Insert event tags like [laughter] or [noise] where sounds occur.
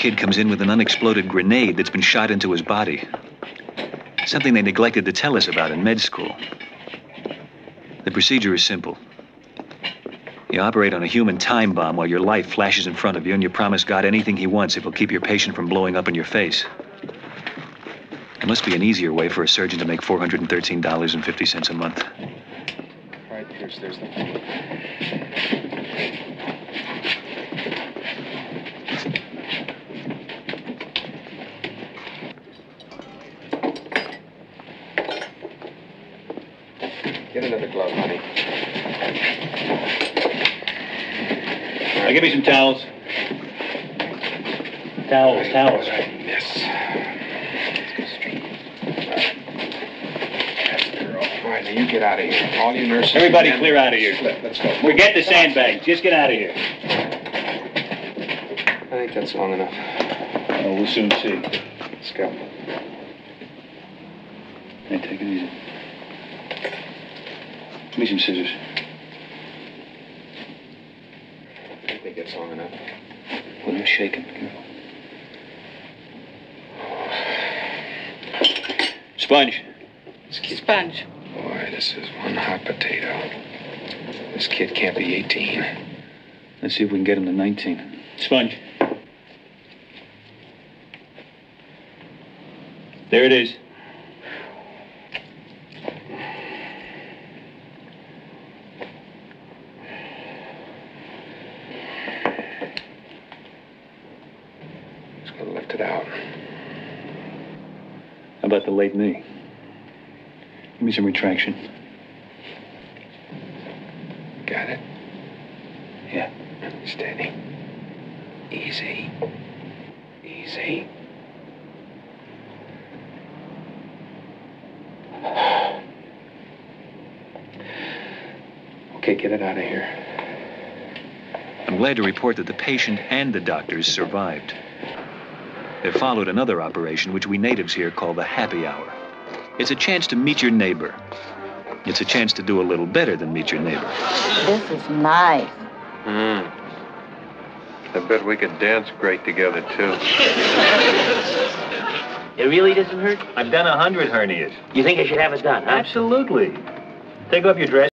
kid comes in with an unexploded grenade that's been shot into his body. Something they neglected to tell us about in med school. The procedure is simple. You operate on a human time bomb while your life flashes in front of you, and you promise God anything He wants if He'll keep your patient from blowing up in your face. There must be an easier way for a surgeon to make $413.50 a month. All right, Pierce, there's the. Get another glove, honey. Now, give me some towels. Towels, towels. Yes. Let's go straight. That's the girl. All right, now you get out of here. All you nurses. Everybody clear out of here. Let- Let's go. We Forget the sandbags. Just get out of here. I think that's long enough. Oh, we'll soon see. Let's go. Hey, take it easy. Give me some scissors. I think that's long enough. Well, no shaking. Sponge. Sponge. Boy, this is one hot potato. This kid can't be 18. Let's see if we can get him to 19. Sponge. There it is. Just gotta lift it out. How about the late knee? Give me some retraction. Got it? Yeah. Steady. Easy. Easy. [sighs] Okay, get it out of here. I'm glad to report that the patient and the doctors survived. There followed another operation, which we natives here call the happy hour. It's a chance to meet your neighbor. It's a chance to do a little better than meet your neighbor. This is nice. Hmm. I bet we could dance great together, too. It really doesn't hurt? I've done a hundred hernias. You think I should have it done, huh? Absolutely. Take off your dress.